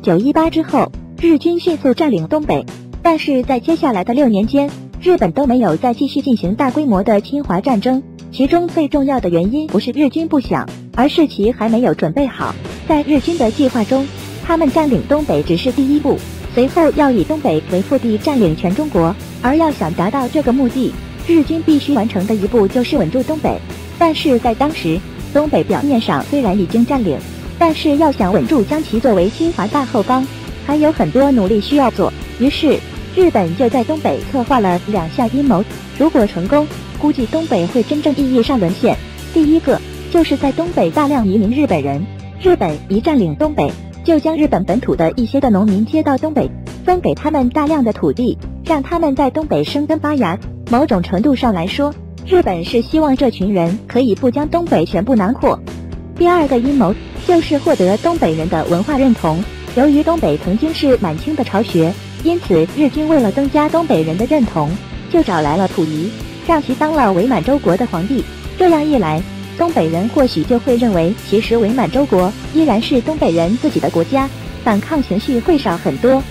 九一八之后，日军迅速占领东北，但是在接下来的六年间，日本都没有再继续进行大规模的侵华战争。其中最重要的原因不是日军不想，而是其还没有准备好。在日军的计划中，他们占领东北只是第一步，随后要以东北为腹地占领全中国。而要想达到这个目的，日军必须完成的一步就是稳住东北。但是在当时，东北表面上虽然已经占领，但是要想稳住，将其作为侵华大后方，还有很多努力需要做。于是，日本就在东北策划了两项阴谋。如果成功，估计东北会真正意义上沦陷。第一个就是在东北大量移民日本人，日本一占领东北，就将日本本土的一些的农民接到东北，分给他们大量的土地，让他们在东北生根发芽。某种程度上来说，日本是希望这群人可以不将东北全部囊括。第二个阴谋就是获得东北人的文化认同。由于东北曾经是满清的巢穴，因此日军为了增加东北人的认同，就找来了溥仪。让其当了伪满洲国的皇帝，这样一来，东北人或许就会认为，其实伪满洲国依然是东北人自己的国家，反抗情绪会少很多。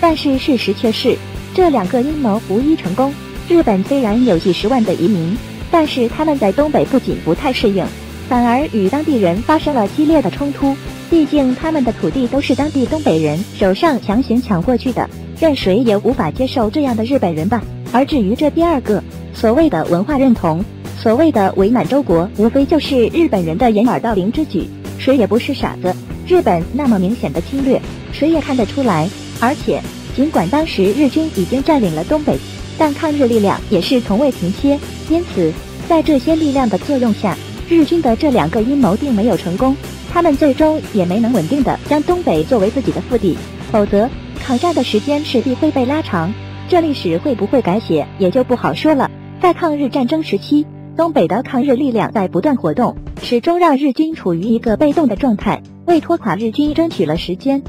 但是事实却是，这两个阴谋无一成功。日本虽然有几十万的移民，但是他们在东北不仅不太适应，反而与当地人发生了激烈的冲突。毕竟他们的土地都是当地东北人手上强行抢过去的，任谁也无法接受这样的日本人吧。而至于这第二个，所谓的文化认同，所谓的伪满洲国，无非就是日本人的掩耳盗铃之举。谁也不是傻子，日本那么明显的侵略，谁也看得出来。而且，尽管当时日军已经占领了东北，但抗日力量也是从未停歇。因此，在这些力量的作用下，日军的这两个阴谋并没有成功，他们最终也没能稳定的将东北作为自己的腹地。否则，抗战的时间势必会被拉长，这历史会不会改写，也就不好说了。在抗日战争时期，东北的抗日力量在不断活动，始终让日军处于一个被动的状态，为拖垮日军争取了时间。